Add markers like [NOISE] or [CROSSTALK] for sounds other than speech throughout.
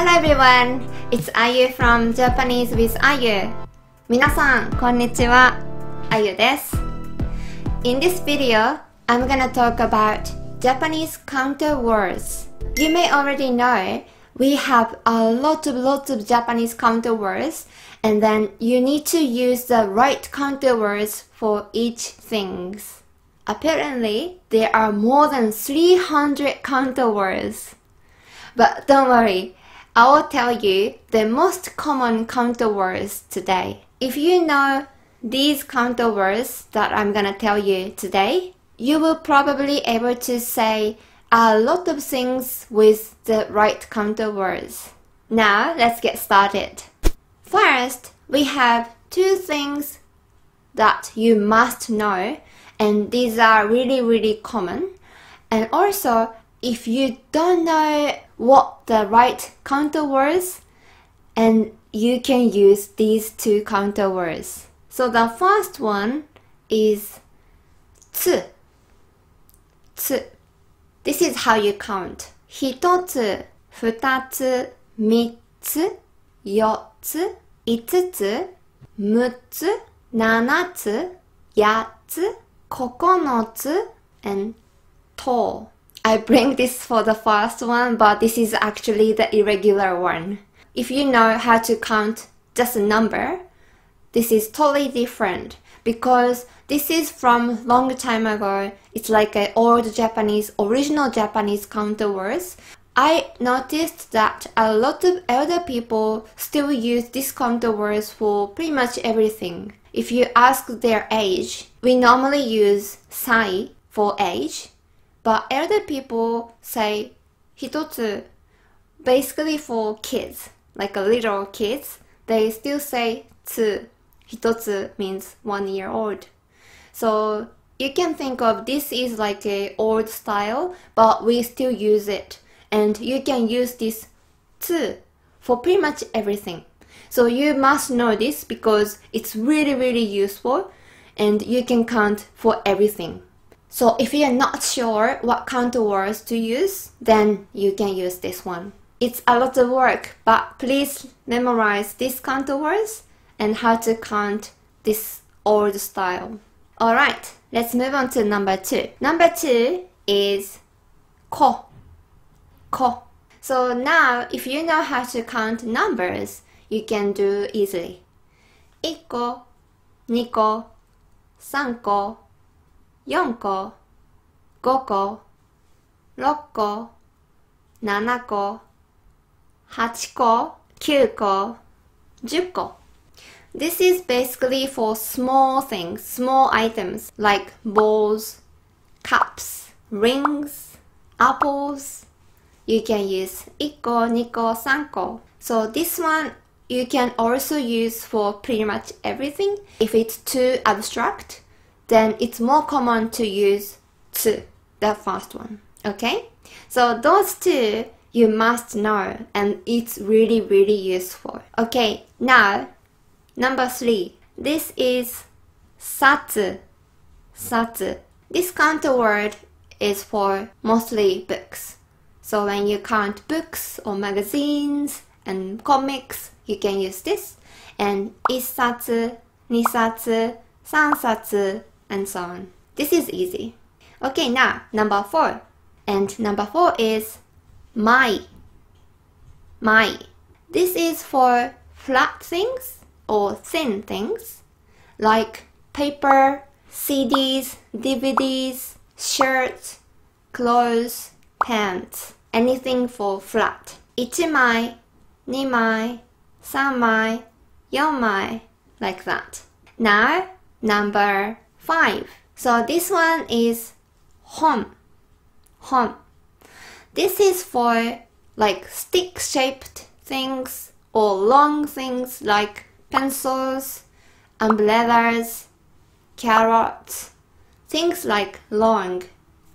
Hello everyone, it's Ayu from Japanese with Ayu. 皆さん、こんにちは。Ayu です。In this video, I'm gonna talk about Japanese counter words. You may already know we have a lot of lots of Japanese counter words and then you need to use the right counter words for each things. Apparently, there are more than 300 counter words. But don't worry, I will tell you the most common counter words today. If you know these counter words that I'm gonna tell you today, you will probably able to say a lot of things with the right counter words. Now let's get started. First, we have two things that you must know and these are really really common. And also, if you don't know what the right counter words, and you can use these two counter words. So the first one is tsu. Tsu. This is how you count. Hitotsu, futatsu, mitsu, yotsu, itsutsu, mutsu, nanatsu, yatsu, kokonotsu, and to. I bring this for the first one, but this is actually the irregular one. If you know how to count just a number, this is totally different because this is from long time ago. It's like an old Japanese, original Japanese counter words. I noticed that a lot of elder people still use this counter words for pretty much everything. If you ask their age, we normally use sai for age, but elder people say hitotsu basically for kids, like a little kids. They still say tsu. Hitotsu means one year old. So you can think of this is like a old style, but we still use it. And you can use this tsu for pretty much everything. So you must know this because it's really really useful and you can count for everything. So if you're not sure what counter words to use, then you can use this one. It's a lot of work, but please memorize these counter words and how to count this old style. Alright, let's move on to number two. Number two is ko. Ko. So now, if you know how to count numbers, you can do easily. 1個、2個、3個、 4個、5個、6個、7個、8個、9個、10個。This is basically for small things, small items like balls, cups, rings, apples. You can use 1個、2個、3個. So this one you can also use for pretty much everything. If it's too abstract, then it's more common to use 2, the first one. Okay? So those two you must know and it's really really useful. Okay, now Number three, this is satsu. Satsu. This counter word is for mostly books. So when you count books or magazines and comics, you can use this. And issatsu, nisatsu, sansatsu, and so on. This is easy. Okay, now number four. And number four is mai. Mai. This is for flat things or thin things like paper, CDs, DVDs, shirts, clothes, pants, anything for flat. 1枚、2枚、3枚、4枚, like that. Now, number 5. So this one is hon. Hon. This is for like stick shaped things or long things like pencils, umbrellas, carrots, things like long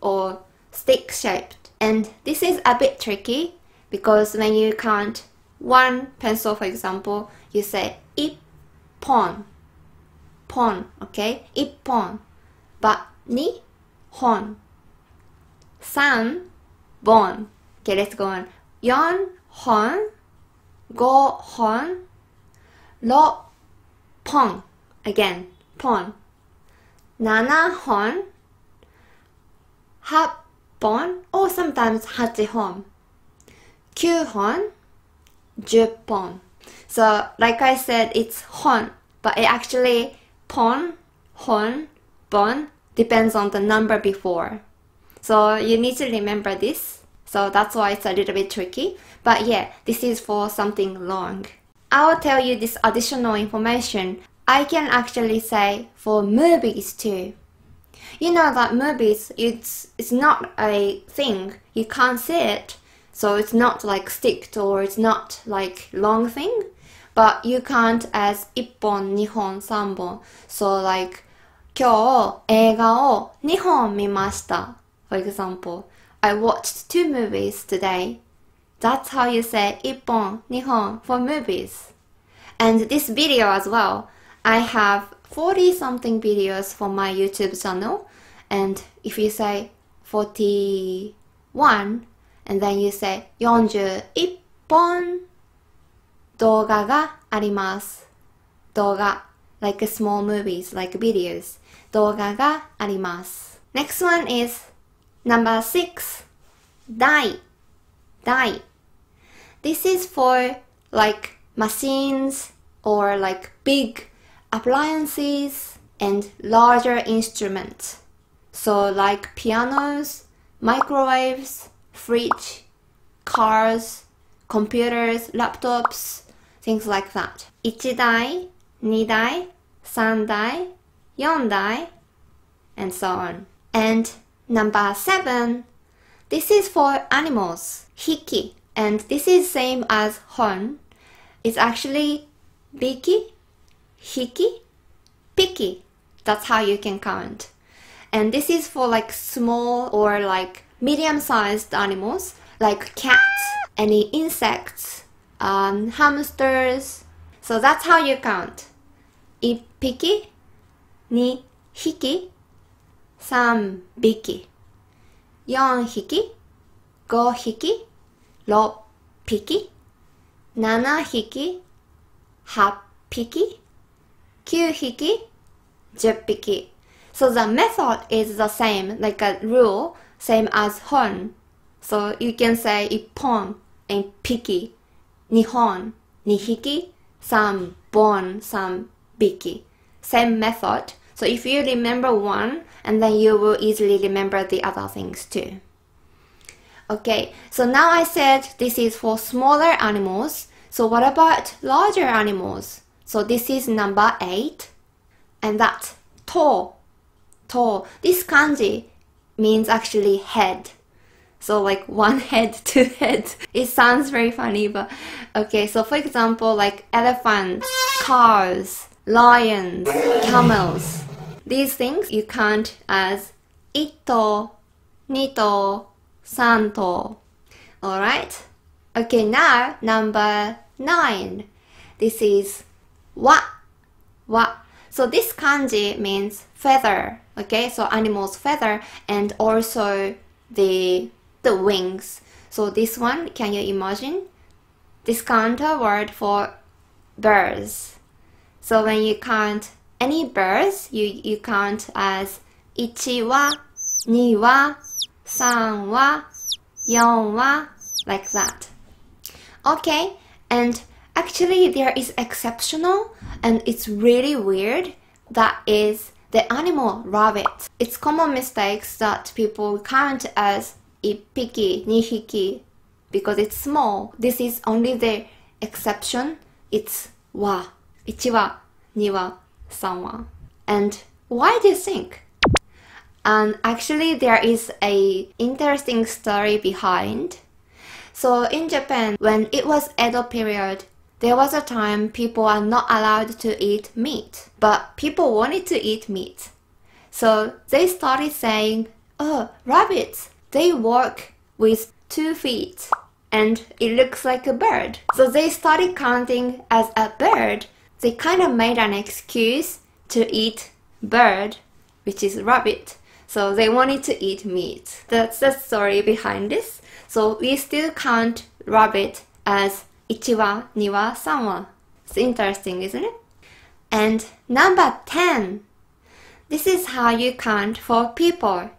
or stick shaped. And this is a bit tricky because when you count one pencil, for example, you say ippon, pon okay? Ippon ba ni hon. San bon. Okay let's go on. Yon hon. Go hon. Lo pon again pon. Nana hon. Hap pon, or sometimes hati hon. Kyu hon. Jupon so like i said it's hon. But it actually pon, hon, bon depends on the number before. So you need to remember this. So that's why it's a little bit tricky. But yeah, this is for something long. I'll tell you this additional information. I can actually say for movies too. You know that movies, it's it's not a thing. You can't see it. So it's not like sticked or it's not like long thing But you count as 1本、2本、3本. So like 今日映画を2本見ました。For example, I watched two movies today. That's how you say 1本、2本 for movies. And this video as well. I have 40 something videos for my YouTube channel. And if you say 41, and then you say 41本 動画があります。動画 like small movies, like videos. 動画があります。Next one is number six. 台台 This is for like machines or like big appliances and larger instruments. So like pianos, microwaves, fridge, cars, computers, laptops, things like that. 1台、2台、3台、4台 and so on. And number 7, this is for animals, hiki, and this is same as hon. It's actually biki, hiki, piki. That's how you can count. And this is for like small or like medium-sized animals like cats, any insects, um, hamsters. So that's how you count. Ippiki, ni hiki, san biki, yon hiki, go hiki, ro. So the method is the same, like a rule, same as hon. So you can say ippon and piki nihon, nihiki, sam bon, sam biki. Same method. So if you remember one, and then you will easily remember the other things too. Okay, so now I said this is for smaller animals. So what about larger animals? So this is number eight, and that to, to. This kanji means actually head. So like [LAUGHS] one head, two heads. It sounds very funny, but okay. So for example, like elephants, cars, lions, camels. These things you count as ito, nito, santo. Alright? Okay, now number nine. This is wa, wa. So this kanji means feather. Okay, so animal's feather and also the the wings. So this one, can you imagine? This counter word for birds. So when you count any birds, you, you count as ichi wa, ni wa, san wa, yon wa, like that. Okay, and actually there is exceptional and it's really weird that is the animal rabbit. It's common mistakes that people count as 1匹2匹 because it's small. This is only the exception. It's wa. 1羽2羽3羽 and why do you think? And actually there is a interesting story behind. So in japan when it was edo period there was a time people are not allowed to eat meat but people wanted to eat meat. So they started saying oh rabbits they walk with two feet and it looks like a bird. So they started counting as a bird. They kind of made an excuse to eat bird, which is rabbit. So they wanted to eat meat. That's the story behind this. So we still count rabbit as ichiwa, niwa, sanwa. It's interesting, isn't it? And number 10. This is how you count for people.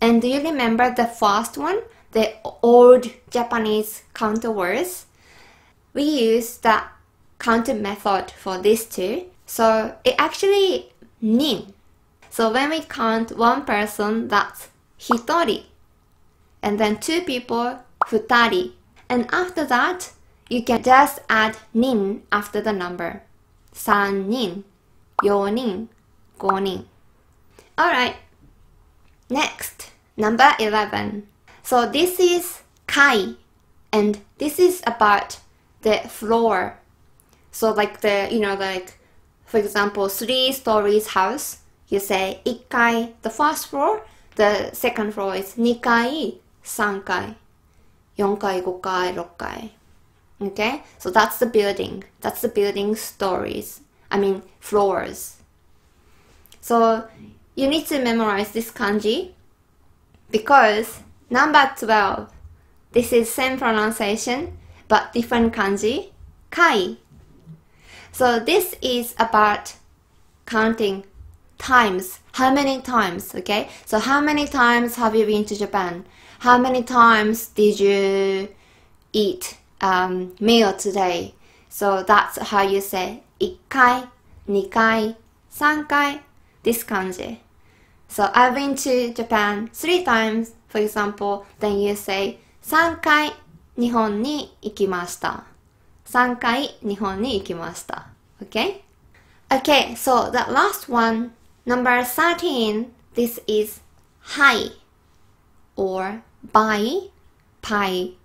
And do you remember the first one, the old Japanese counter words? We use the counter method for these two. So it actually nin. So when we count one person, that's hitori. And then two people, futari. And after that, you can just add nin after the number. San nin, yo nin, go nin. Alright, Next, number 11. So this is kai and this is about the floor. So like the, you know, like for example, three stories house, you say ikkai, the first floor, the second floor is nikai, sankai, yonkai, gokai, rokai. Okay, so that's the building. That's the building stories. I mean floors. So you need to memorize this kanji because number 12, this is same pronunciation but different kanji, kai. So this is about counting times. How many times, okay? So how many times have you been to Japan? How many times did you eat um, meal today. So that's how you say 1回、2回、3回 this kanji. So I've been to Japan three times, for example, then you say 3回日本に行きました。3回日本に行きました。Okay? Okay, so the last one, number 13, this is hi or bai pai.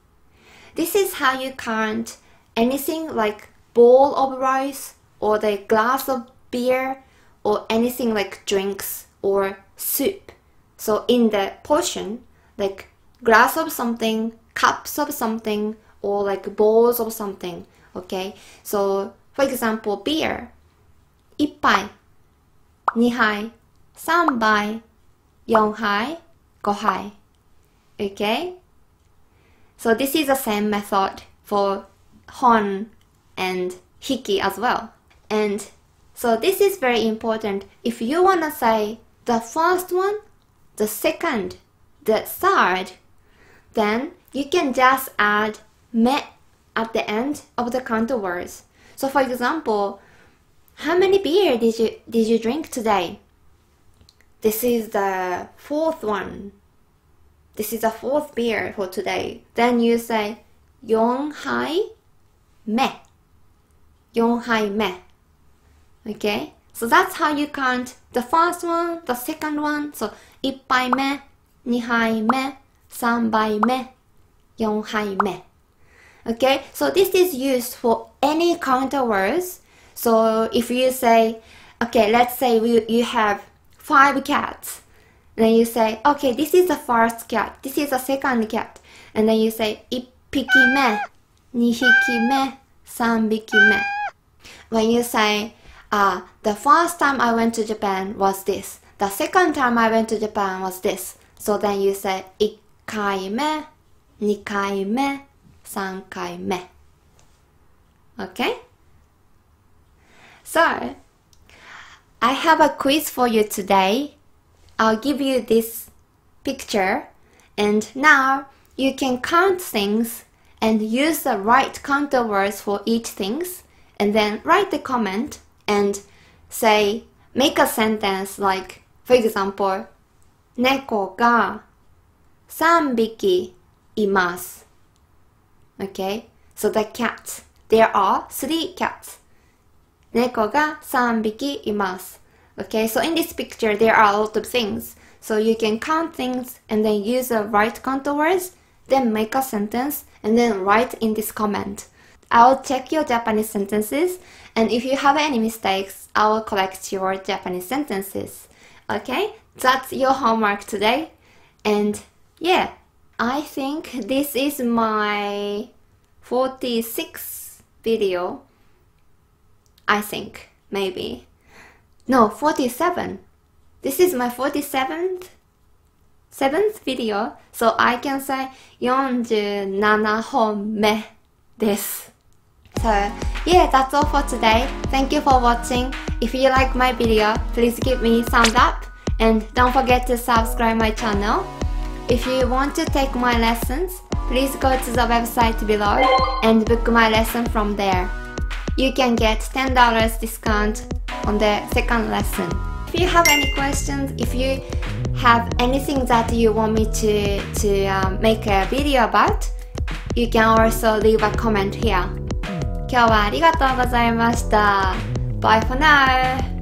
This is how you count anything like bowl of rice or the glass of beer or anything like drinks or soup. So in the portion, like glass of something, cups of something, or like bowls of something. Okay. So for example, beer. 一杯、二杯、三杯、四杯、五杯。Okay? So this is the same method for hon and hiki as well. And so this is very important. If you want to say the first one, the second, the third, then you can just add me at the end of the counter words. So for example, how many beer did you did you drink today? This is the fourth one. This is the fourth beer for today. Then you say Yonhai me. Yonhai me. Okay? So that's how you count the first one, the second one. So 1杯目、2杯目、3杯目、4杯目 Okay? So this is used for any counter words. So if you say, okay, let's say we, you have five cats. Then you say, okay, this is the first cat, this is the second cat. And then you say, 1匹目、2匹目、3匹目. When you say, uh, the first time I went to Japan was this, the second time I went to Japan was this. So then you say, 1回目、2回目、3回目. Okay? So, I have a quiz for you today. I'll give you this picture and now you can count things and use the right counter words for each things and then write the comment and say make a sentence like for example 猫が3匹います Okay, so the cat. There are three cats. 猫が3匹います Okay, so in this picture, there are a lot of things. So you can count things and then use the right counter words, then make a sentence, and then write in this comment. I'll check your Japanese sentences, and if you have any mistakes, I will collect your Japanese sentences. Okay, that's your homework today. And yeah, I think this is my 46th video. I think, maybe. No, 47. This is my 47th seventh video, so I can say 47本目です。 So yeah, that's all for today. Thank you for watching. If you like my video, please give me thumbs up and don't forget to subscribe my channel. If you want to take my lessons, please go to the website below and book my lesson from there. You can get $10 discount on the second lesson. If you have any questions, if you have anything that you want me to, to um, make a video about, you can also leave a comment here. 今日はありがとうございました。Bye for now!